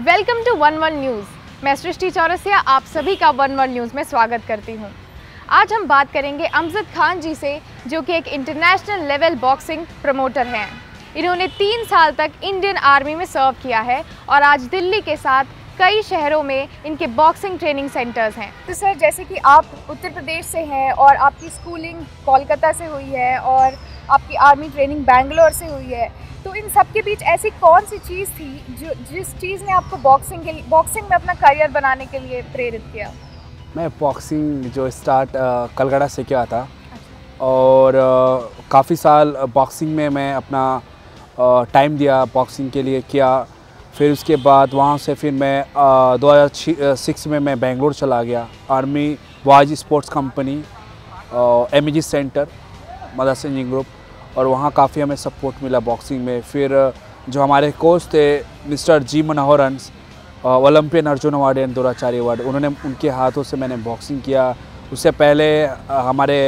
One one news. मैं सृष्टि चौरसिया, आप सभी का वन वन न्यूज़ में स्वागत करती हूँ। आज हम बात करेंगे अमजद खान जी से, जो कि एक इंटरनेशनल लेवल बॉक्सिंग प्रमोटर हैं। इन्होंने तीन साल तक इंडियन आर्मी में सर्व किया है और आज दिल्ली के साथ कई शहरों में इनके बॉक्सिंग ट्रेनिंग सेंटर्स हैं। तो सर, जैसे कि आप उत्तर प्रदेश से हैं और आपकी स्कूलिंग कोलकाता से हुई है और आपकी आर्मी ट्रेनिंग बैंगलोर से हुई है। तो इन सब के बीच ऐसी कौन सी चीज़ थी जो जिस चीज़ ने आपको बॉक्सिंग के लिए बॉक्सिंग में अपना करियर बनाने के लिए प्रेरित किया? मैं बॉक्सिंग जो स्टार्ट कलकत्ता से किया था। और काफ़ी साल बॉक्सिंग में मैं अपना टाइम दिया बॉक्सिंग के लिए किया। फिर उसके बाद वहाँ से फिर मैं दो हज़ार सिक्स में मैं बेंगलोर चला गया। Army was sports company M G centre engineering group और वहाँ काफ़ी हमें सपोर्ट मिला बॉक्सिंग में। फिर, जो हमारे कोच थे, mister G मनोहरंस Olympian Arjuna award and Dronacharya award, उन्होंने उनके हाथों से मैंने बॉक्सिंग किया। उससे पहले हमारे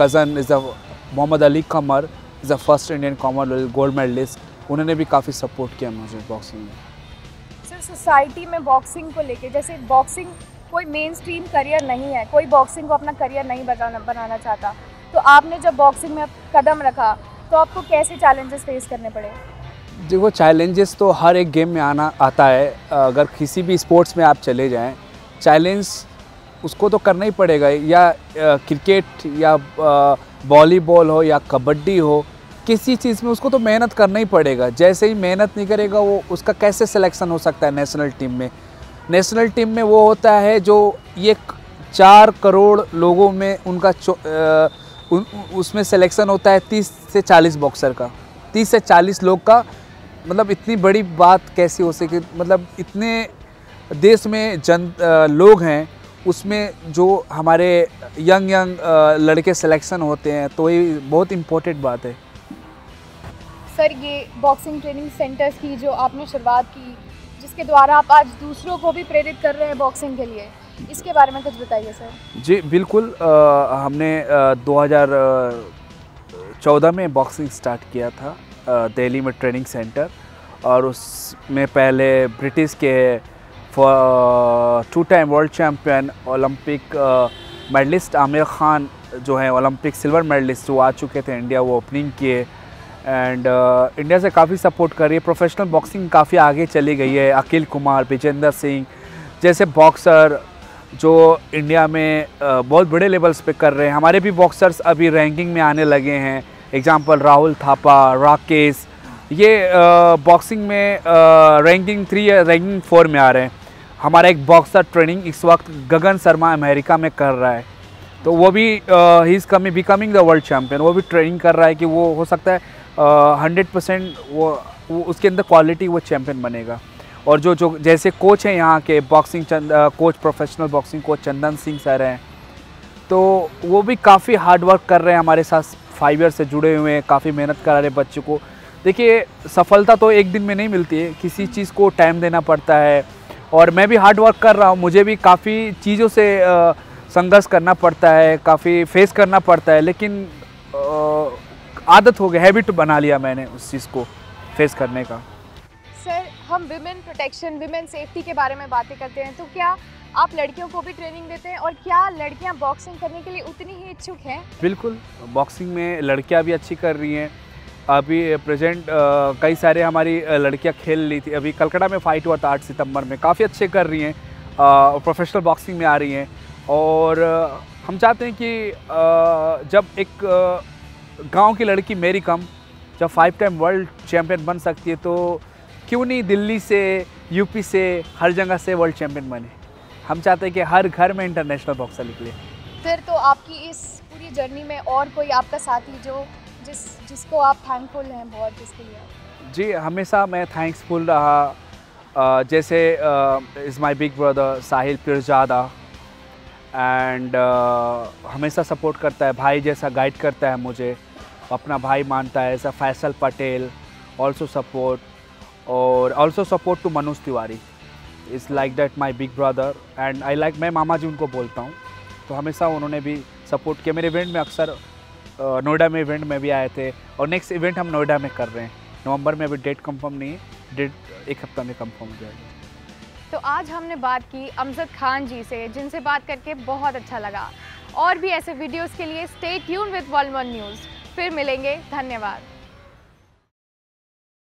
cousin is the Mohammad Ali Qamar is the first Indian Commonwealth gold medallist उन्होंने भी काफ़ी सपोर्ट किया मुझे बॉक्सिंग में। सर सोसाइटी में बॉक्सिंग को लेके, जैसे बॉक्सिंग कोई मेन स्ट्रीम करियर नहीं है, कोई बॉक्सिंग को अपना करियर नहीं बनाना बनाना चाहता तो आपने जब बॉक्सिंग में कदम रखा तो आपको कैसे चैलेंजेस फेस करने पड़े? देखो चैलेंजेस तो हर एक गेम में आना, आता है। अगर किसी भी स्पोर्ट्स में आप चले जाएँ चैलेंज उसको तो करना ही पड़ेगा। या क्रिकेट या वॉलीबॉल हो या कबड्डी हो, किसी चीज़ में उसको तो मेहनत करना ही पड़ेगा। जैसे ही मेहनत नहीं करेगा, वो उसका कैसे सिलेक्शन हो सकता है नेशनल टीम में? नेशनल टीम में वो होता है जो ये चार करोड़ लोगों में उनका आ, उ, उसमें सिलेक्शन होता है तीस से चालीस बॉक्सर का। तीस से चालीस लोग का मतलब इतनी बड़ी बात कैसी हो सके? मतलब इतने देश में जन लोग हैं उसमें जो हमारे यंग यंग लड़के सिलेक्शन होते हैं तो ये बहुत इम्पोर्टेंट बात है। सर ये बॉक्सिंग ट्रेनिंग सेंटर्स की जो आपने शुरुआत की जिसके द्वारा आप आज दूसरों को भी प्रेरित कर रहे हैं बॉक्सिंग के लिए इसके बारे में कुछ बताइए सर। जी बिल्कुल आ, हमने आ, 2014 में बॉक्सिंग स्टार्ट किया था दिल्ली में ट्रेनिंग सेंटर और उसमें पहले ब्रिटिश के two time world champion Olympic medallist Amir Khan जो है ओलंपिक सिल्वर मेडलिस्ट वो आ चुके थे इंडिया वो ओपनिंग किए। एंड uh, इंडिया से काफ़ी सपोर्ट कर रही है। प्रोफेशनल बॉक्सिंग काफ़ी आगे चली गई है। अखिल कुमार विजेंदर सिंह जैसे बॉक्सर जो इंडिया में बहुत बड़े लेवल्स पे कर रहे हैं। हमारे भी बॉक्सर्स अभी रैंकिंग में आने लगे हैं। एग्जांपल राहुल थापा राकेश ये बॉक्सिंग में रैंकिंग थ्री या रैंकिंग फोर में आ रहे हैं। हमारा एक बॉक्सर ट्रेनिंग इस वक्त गगन शर्मा अमेरिका में कर रहा है। तो वो भी ही is coming becoming the world champion वो भी ट्रेनिंग कर रहा है कि वो हो सकता है हंड्रेड परसेंट वो, वो उसके अंदर क्वालिटी वो चैम्पियन बनेगा। और जो जो जैसे कोच हैं यहाँ के बॉक्सिंग चंद coach professional boxing coach Chandan Singh sir हैं तो वो भी काफ़ी हार्ड वर्क कर रहे हैं हमारे साथ फाइव ईयर से जुड़े हुए हैं काफ़ी मेहनत करा रहे बच्चों को। देखिए सफलता तो एक दिन में नहीं मिलती है किसी चीज़ को टाइम देना पड़ता है और मैं भी हार्ड वर्क कर रहा हूँ मुझे भी काफ़ी चीज़ों से संघर्ष करना पड़ता है काफ़ी फेस करना पड़ता है लेकिन आदत हो गई हैबिट बना लिया मैंने उस चीज़ को फेस करने का। हम विमेन प्रोटेक्शन विमेन सेफ्टी के बारे में बातें करते हैं। तो क्या आप लड़कियों को भी ट्रेनिंग देते हैं? और क्या लड़कियाँ बॉक्सिंग करने के लिए उतनी ही इच्छुक हैं? बिल्कुल बॉक्सिंग में लड़कियाँ भी अच्छी कर रही हैं। अभी प्रेजेंट कई सारे हमारी लड़कियाँ खेल ली थी। अभी कलकत्ता में फाइट हुआ था आठ सितंबर में। काफ़ी अच्छे कर रही हैं। प्रोफेशनल बॉक्सिंग में आ रही हैं। और हम चाहते हैं कि जब एक गाँव की लड़की मेरी कम, जब फाइव टाइम वर्ल्ड चैम्पियन बन सकती है तो क्यों नहीं दिल्ली से यूपी से हर जगह से वर्ल्ड चैम्पियन बने? हम चाहते हैं कि हर घर में इंटरनेशनल बॉक्सर निकले। फिर तो आपकी इस पूरी जर्नी में और कोई आपका साथी जो जिस जिसको आप थैंकफुल हैं बहुत जिसके लिए जी हमेशा मैं थैंक्सफुल रहा। जैसे is my big brother Sahil Pirzada. And हमेशा सपोर्ट करता है भाई जैसा गाइड करता है मुझे। अपना भाई मानता है ऐसा फैसल पटेल। ऑल्सो सपोर्ट और also support to Manoj Tiwari is like that my big brother and I like मैं मामा जी उनको बोलता हूँ। तो हमेशा उन्होंने भी सपोर्ट किया। मेरे इवेंट में अक्सर नोएडा में इवेंट में भी आए थे और नेक्स्ट इवेंट हम नोएडा में कर रहे हैं। नवंबर में अभी डेट कंफर्म नहीं है। डेट एक हफ़्ता में कंफर्म हो जाएगी। तो आज हमने बात की अमजद खान जी से, जिनसे बात करके बहुत अच्छा लगा। और भी ऐसे वीडियोस के लिए stay tune with world news फिर मिलेंगे। धन्यवाद।